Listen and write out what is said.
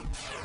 Tomorrow.